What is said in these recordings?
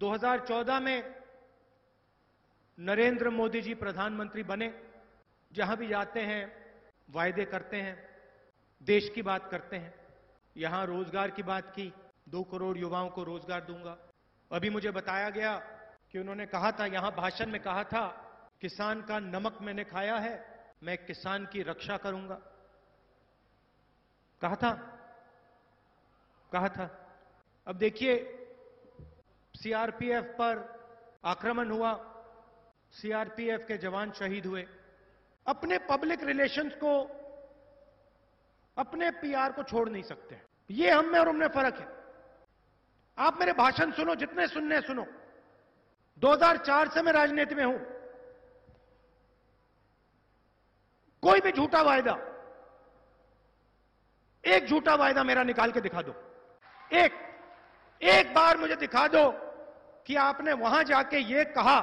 2014 में नरेंद्र मोदी जी प्रधानमंत्री बने, जहाँ भी जाते हैं, वायदे करते हैं, देश की बात करते हैं। यहाँ रोज़गार की बात की, दो करोड़ युवाओं को रोज़गार दूँगा। अभी मुझे बताया गया कि उन्होंने कहा था, यहाँ भाषण में कहा था, किसान का नमक मैंने खाया है, मैं किसान की रक्षा करूँगा। कहा था? कहा था। अब देखिए सीआरपीएफ पर आक्रमण हुआ। सीआरपीएफ के जवान शहीद हुए। अपने पब्लिक रिलेशंस को, अपने पीआर को छोड़ नहीं सकते। ये हम में और उनमें फ़र्क है। आप मेरे भाषण सुनो, जितने सुनने सुनो। 2004 से मैं राजनीति में हूँ। कोई भी झूठा वायदा, एक झूठा वायदा मेरा निकाल के दिखा दो। एक एक बार मुझे दिखा दो। कि आपने वहाँ जाके ये कहा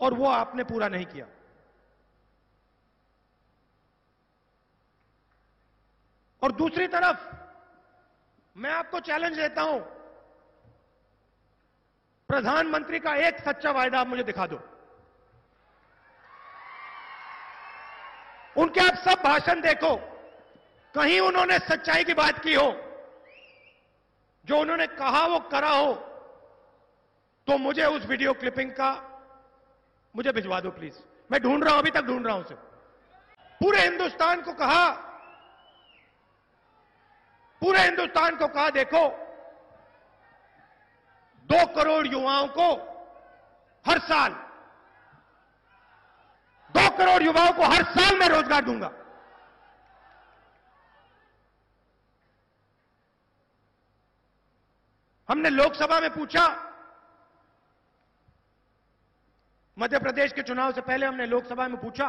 और वो आपने पूरा नहीं किया। और दूसरी तरफ़ मैं आपको चैलेंज देता हूँ। प्रधानमंत्री का एक सच्चा वायदा आप मुझे दिखा दो। उनके आप सब भाषण देखो, कहीं उन्होंने सच्चाई की बात की हो। जो उन्होंने कहा वो करा हो तो मुझे उस वीडियो क्लिपिंग का, मुझे भिजवा दो प्लीज़। मैं ढूंढ रहा हूँ, अभी तक ढूंढ रहा हूँ उसे। पूरे हिंदुस्तान को कहा, पूरे हिंदुस्तान को कहा, देखो, दो करोड़ युवाओं को हर साल, दो करोड़ युवाओं को हर साल मैं रोज़गार दूँगा। हमने लोकसभा में पूछा, मध्य प्रदेश के चुनाव से पहले हमने लोकसभा में पूछा,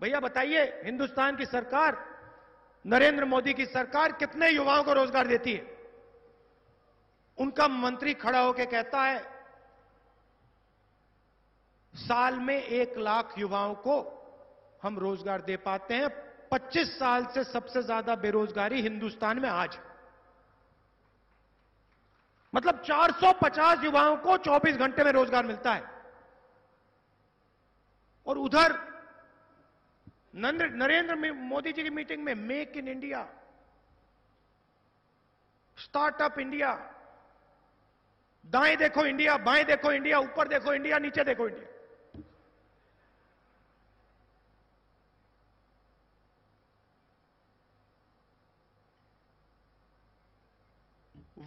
भैया बताइए, हिंदुस्तान की सरकार, नरेंद्र मोदी की सरकार कितने युवाओं को रोज़गार देती है? उनका मंत्री खड़ा होकर कहता है, साल में एक लाख युवाओं को हम रोज़गार दे पाते हैं। 25 साल से सबसे ज़्यादा बेरोजगारी हिंदुस्तान में आज है। मतलब 450 युवाओं को 24 घंटे में रोज़गार मिलता है। और उधर नरेंद्र मोदी जी की मीटिंग में make in India startup India, दाएँ देखो इंडिया, बाएँ देखो इंडिया, ऊपर देखो इंडिया, नीचे देखो इंडिया।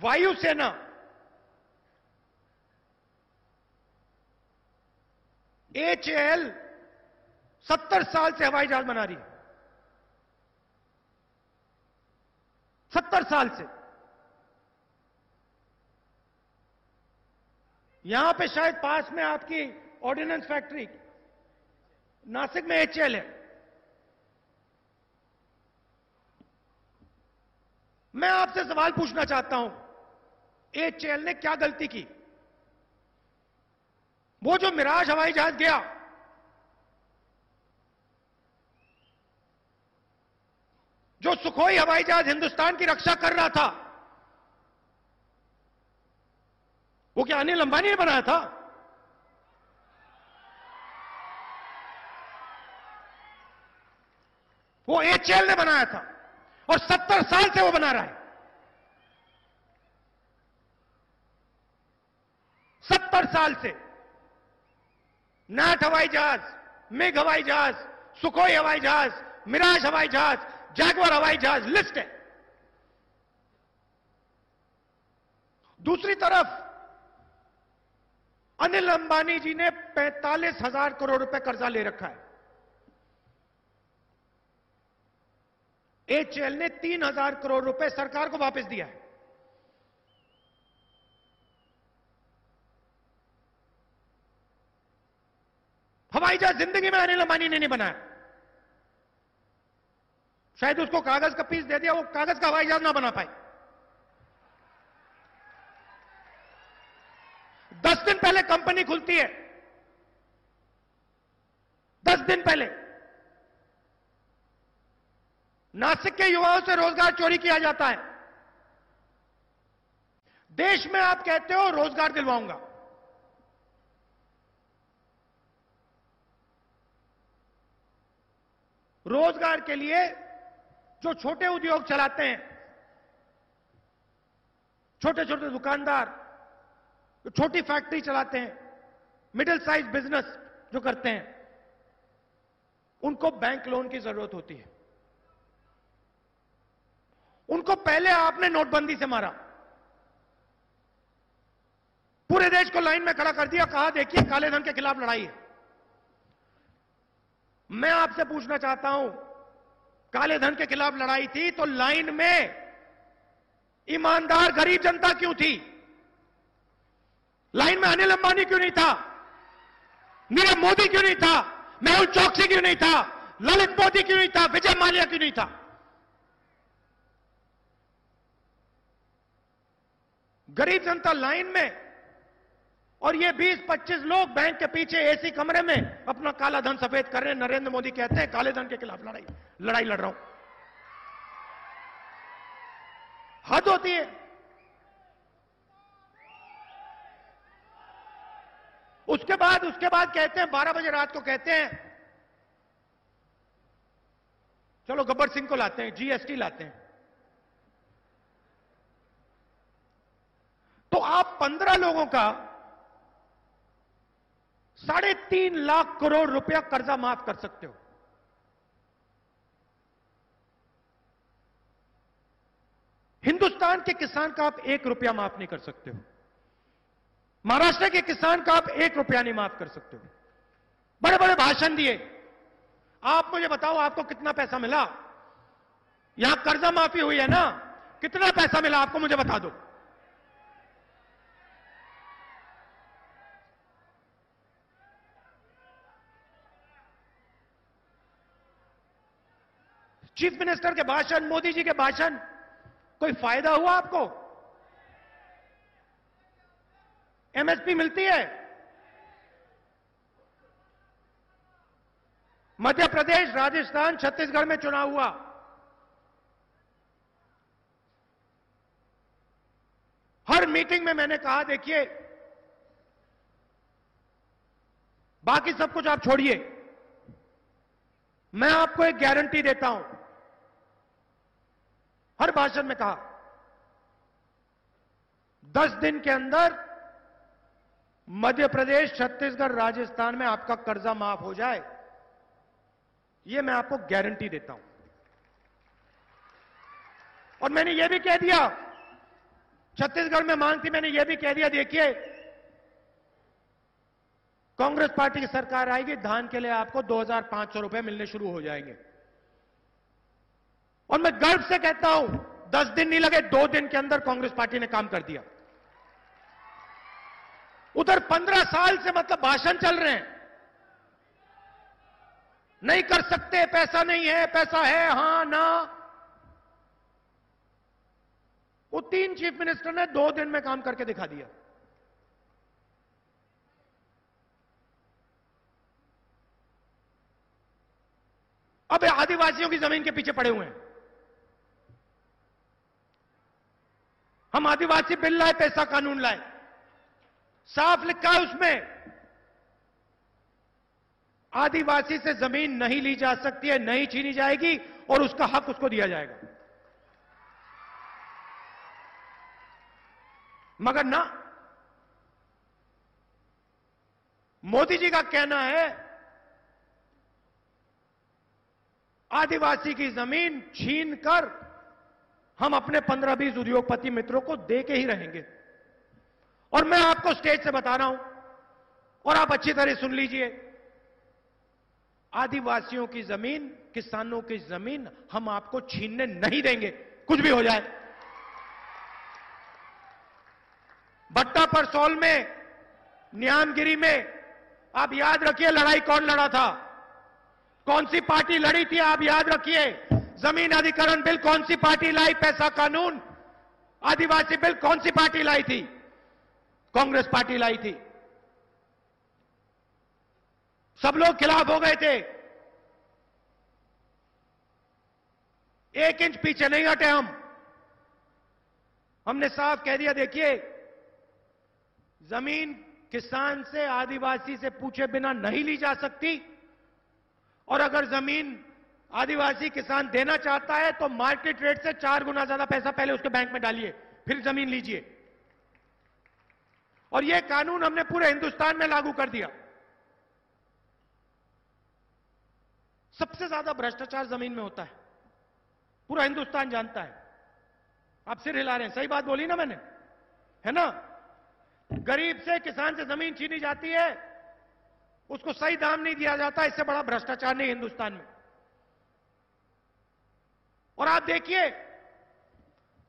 वायुसेना एच एल सत्तर साल से हवाई जहाज़ बना रही है। सत्तर साल से। यहाँ पे शायद पास में आपकी ऑर्डिनेंस फैक्ट्री नासिक में एच एल है। मैं आपसे सवाल पूछना चाहता हूँ एच एल ने क्या गलती की? वो जो मिराज हवाई जहाज़ गया, जो सुखोई हवाई जहाज़ हिंदुस्तान की रक्षा कर रहा था, वो क्या अनिल अंबानी ने बनाया था? वो एचएल ने बनाया था और सत्तर साल से वो बना रहा है। सत्तर साल से नाट हवाई जहाज़ मेघ हवाई जहाज़, सुखोई हवाई जहाज़, मिराज हवाई जहाज़, जागवर हवाई जहाज़, लिस्ट है। दूसरी तरफ़, अनिल अंबानी जी ने पैंतालीस हज़ार करोड़ रुपए कर्जा ले रखा है। एचएल ने तीन हज़ार करोड़ रुपए सरकार को वापस दिया है। हवाई जहाज़ ज़िंदगी में अनिल अंबानी ने नहीं बनाया शायद उसको कागज़ का पीस दे दिया, वो कागज़ का हवाई जहाज़ ना बना पाए। दस दिन पहले कंपनी खुलती है। दस दिन पहले। नासिक के युवाओं से रोज़गार चोरी किया जाता है। देश में आप कहते हो, रोज़गार दिलवाऊँगा। रोज़गार के लिए जो छोटे उद्योग चलाते हैं छोटे छोटे दुकानदार, जो छोटी फैक्ट्री चलाते हैं, मिडिल साइज़ बिज़नेस जो करते हैं, उनको बैंक लोन की ज़रूरत होती है। उनको पहले आपने नोटबंदी से मारा। पूरे देश को लाइन में खड़ा कर दिया, कहा, देखिए, काले धन के खिलाफ लड़ाई है। मैं आपसे पूछना चाहता हूँ, काले धन के खिलाफ लड़ाई थी तो लाइन में ईमानदार गरीब जनता क्यों थी? लाइन में अनिल अंबानी क्यों नहीं था? नीरव मोदी क्यों नहीं था? मेहुल चौकसी क्यों नहीं था? ललित मोदी क्यों नहीं था? विजय माल्या क्यों नहीं था? गरीब जनता लाइन में और ये 20-25 लोग बैंक के पीछे एसी कमरे में अपना काला धन सफ़ेद कर रहे हैं। नरेंद्र मोदी कहते हैं, काले धन के खिलाफ लड़ाई लड़ाई लड़ रहा हूँ। हद होती है। उसके बाद उसके बाद कहते हैं 12 बजे रात को कहते हैं, चलो गब्बर सिंह को लाते हैं जीएसटी लाते हैं। तो आप 15 लोगों का साढ़े तीन लाख करोड़ रुपया कर्जा माफ़ कर सकते हो। हिंदुस्तान के किसान का आप एक रुपया माफ़ नहीं कर सकते हो। महाराष्ट्र के किसान का आप एक रुपया नहीं माफ़ कर सकते हो। बड़े बड़े भाषण दिए। आप मुझे बताओ, आपको कितना पैसा मिला? यहाँ कर्जा माफ़ी हुई है ना? कितना पैसा मिला? आपको मुझे बता दो। चीफ मिनिस्टर के भाषण, मोदी जी के भाषण। कोई फ़ायदा हुआ आपको? एमएसपी मिलती है? मध्य प्रदेश, राजस्थान, छत्तीसगढ़ में चुनाव हुआ। हर मीटिंग में मैंने कहा, देखिए, बाकी सब कुछ आप छोड़िए। मैं आपको एक गारंटी देता हूँ हर भाषण में कहा, दस दिन के अंदर मध्य प्रदेश, छत्तीसगढ़, राजस्थान में आपका कर्जा माफ़ हो जाए यह मैं आपको गारंटी देता हूँ। और मैंने यह भी कह दिया, छत्तीसगढ़ में मांग थी, मैंने यह भी कह दिया, देखिए, कांग्रेस पार्टी की सरकार आएगी, धान के लिए आपको 2500 रुपए मिलने शुरू हो जाएँगे। और मैं गर्व से कहता हूँ, दस दिन नहीं लगे, दो दिन के अंदर कांग्रेस पार्टी ने काम कर दिया। उधर पंद्रह साल से मतलब भाषण चल रहे हैं। नहीं कर सकते, पैसा नहीं है, पैसा है, हाँ, ना। वो तीन चीफ मिनिस्टर ने दो दिन में काम करके दिखा दिया। अब आदिवासियों की ज़मीन के पीछे पड़े हुए हैं। हम आदिवासी बिल लाए, पैसा कानून लाए। साफ़ लिखा है उसमें, आदिवासी से ज़मीन नहीं ली जा सकती है, नहीं छीनी जाएगी, और उसका हक उसको दिया जाएगा। मगर ना, मोदी जी का कहना है, आदिवासी की ज़मीन छीन कर हम अपने पंद्रह बीस उद्योगपति मित्रों को दे के ही रहेंगे। और मैं आपको स्टेज से बता रहा हूँ, और आप अच्छी तरह सुन लीजिए। आदिवासियों की ज़मीन, किसानों की ज़मीन हम आपको छीनने नहीं देंगे। कुछ भी हो जाए। भट्टा परसौल में न्यामगिरी में, आप याद रखिए लड़ाई कौन लड़ा था? कौन सी पार्टी लड़ी थी, आप याद रखिए। ज़मीन अधिकरण बिल कौन सी पार्टी लाई? पैसा कानून। आदिवासी बिल कौन सी पार्टी लाई थी? कांग्रेस पार्टी लाई थी। सब लोग खिलाफ हो गए थे। एक इंच पीछे नहीं हटे हम। हमने साफ़ कह दिया, देखिए, ज़मीन किसान से आदिवासी से पूछे बिना नहीं ली जा सकती। और अगर ज़मीन आदिवासी किसान देना चाहता है तो मार्केट रेट से चार गुना ज़्यादा पैसा पहले उसके बैंक में डालिए, फिर ज़मीन लीजिए। और यह कानून हमने पूरे हिंदुस्तान में लागू कर दिया। सबसे ज़्यादा भ्रष्टाचार ज़मीन में होता है। पूरा हिंदुस्तान जानता है। आप सिर हिला रहे हैं। सही बात बोली ना मैंने? है ना? गरीब से किसान से ज़मीन छीनी जाती है, उसको सही दाम नहीं दिया जाता, इससे बड़ा भ्रष्टाचार नहीं हिंदुस्तान में। और आप देखिए,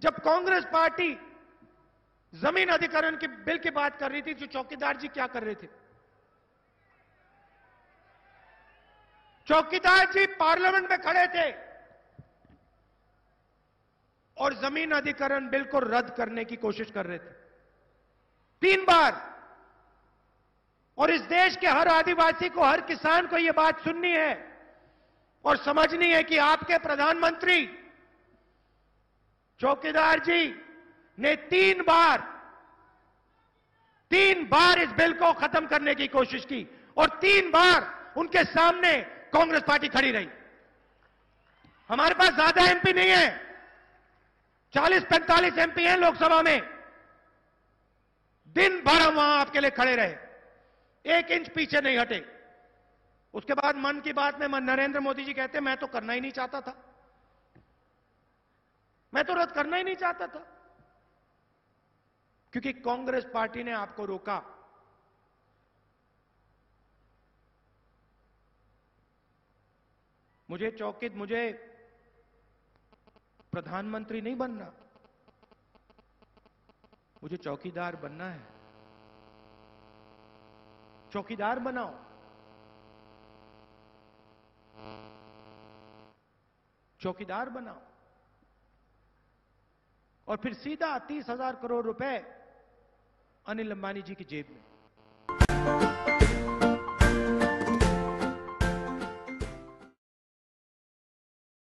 जब कांग्रेस पार्टी ज़मीन अधिकरण के बिल की बात कर रही थी तो चौकीदार जी क्या कर रहे थे? चौकीदार जी पार्लियामेंट में खड़े थे और ज़मीन अधिकरण बिल को रद्द करने की कोशिश कर रहे थे। तीन बार। और इस देश के हर आदिवासी को, हर किसान को यह बात सुननी है और समझनी है कि आपके प्रधानमंत्री चौकीदार जी ने तीन बार तीन बार इस बिल को खत्म करने की कोशिश की और तीन बार उनके सामने कांग्रेस पार्टी खड़ी रही। हमारे पास ज़्यादा एमपी नहीं है। 40-45 एमपी हैं लोकसभा में। दिन भर हम वहाँ आपके लिए खड़े रहे। एक इंच पीछे नहीं हटे। उसके बाद मन की बात में नरेंद्र मोदी जी कहते, मैं तो करना ही नहीं चाहता था। मैं तो रद्द करना ही नहीं चाहता था। क्योंकि कांग्रेस पार्टी ने आपको रोका। मुझे चौकित, मुझे प्रधानमंत्री नहीं बनना। मुझे चौकीदार बनना है। चौकीदार बनाओ। चौकीदार बनाओ। और फिर सीधा तीस हज़ार करोड़ रुपए अनिल अंबानी जी की जेब में।